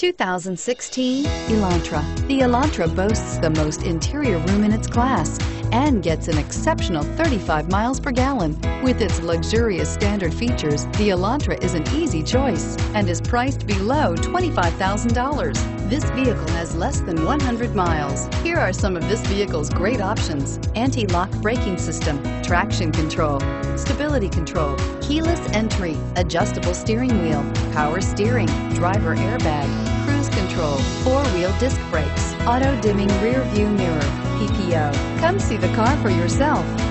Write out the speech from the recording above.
2016 Elantra. The Elantra boasts the most interior room in its class and gets an exceptional 35 miles per gallon. With its luxurious standard features, the Elantra is an easy choice and is priced below $25,000. This vehicle has less than 100 miles. Here are some of this vehicle's great options. Anti-lock braking system, traction control, stability control, keyless entry, adjustable steering wheel, power steering, driver airbag, control, four-wheel disc brakes, auto-dimming rear view mirror, PPO. Come see the car for yourself.